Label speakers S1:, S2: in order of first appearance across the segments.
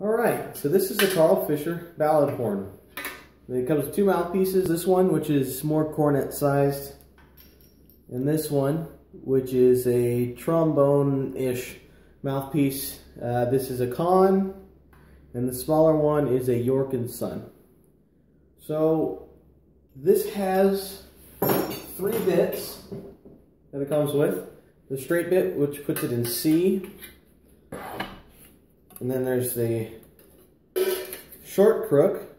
S1: All right, so this is a Carl Fischer ballad horn. It comes with two mouthpieces. This one, which is more cornet sized, and this one, which is a trombone-ish mouthpiece. Uh, this is a Conn, and the smaller one is a York and Son. So this has three bits that it comes with. The straight bit, which puts it in C. And then there's the short crook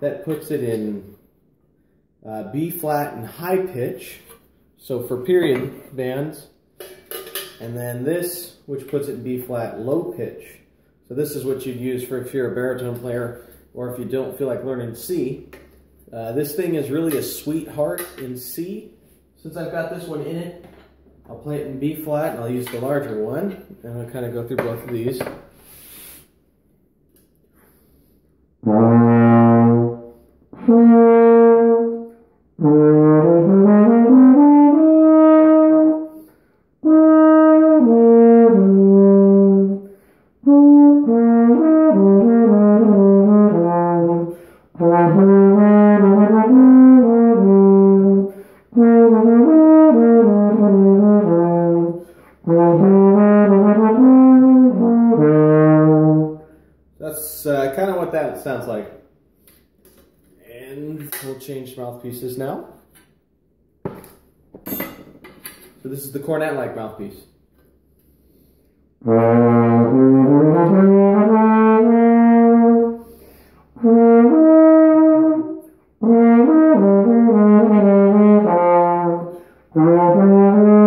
S1: that puts it in uh, B flat and high pitch. So for period bands. And then this, which puts it in B flat low pitch. So this is what you'd use for if you're a baritone player or if you don't feel like learning C. Uh, this thing is really a sweetheart in C. Since I've got this one in it, I'll play it in B flat and I'll use the larger one. And I'll kind of go through both of these. That's uh, kind of what that sounds like. And we'll change mouthpieces now. So this is the cornet-like mouthpiece.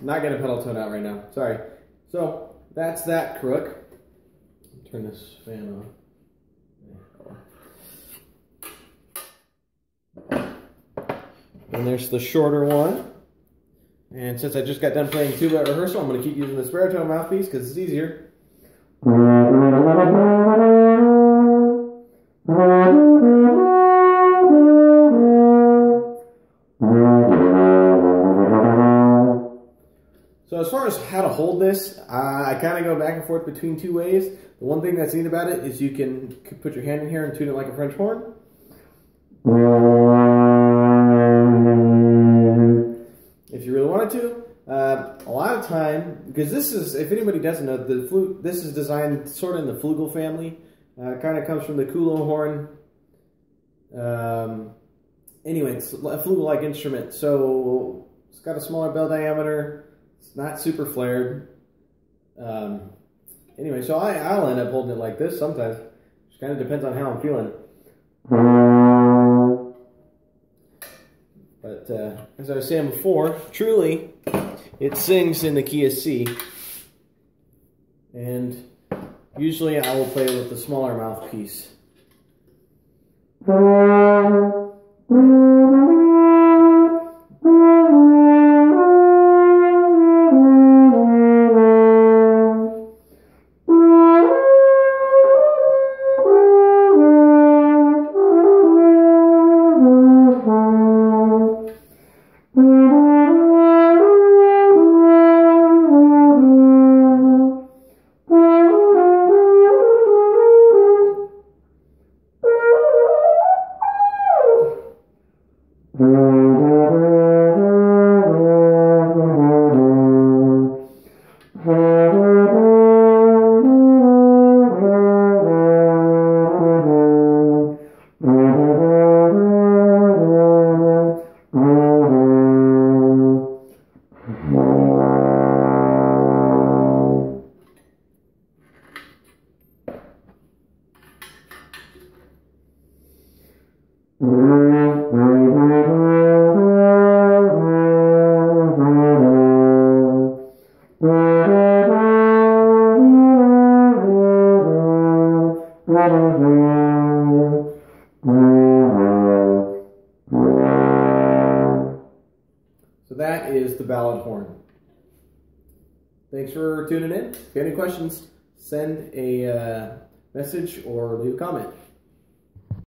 S1: Not getting a pedal tone out right now. Sorry. So that's that crook. Turn this fan on. And there's the shorter one. And since I just got done playing tuba at rehearsal, I'm going to keep using this baritone mouthpiece because it's easier. So as far as how to hold this, I kind of go back and forth between two ways. The one thing that's neat about it is you can put your hand in here and tune it like a French horn. To. Uh, a lot of time, because this is, if anybody doesn't know, the flute, this is designed sort of in the flugel family. Uh, kind of comes from the Kuhlo horn. Um, anyway, it's a flugel-like instrument. So it's got a smaller bell diameter. It's not super flared. Um, anyway, so I, I'll end up holding it like this sometimes. Just kind of depends on how I'm feeling. Uh, as I was saying before, truly, it sings in the key of C. And usually I will play with the smaller mouthpiece. Mm-hmm. So that is the ballad horn. Thanks for tuning in. If you have any questions, send a uh, message or leave a comment.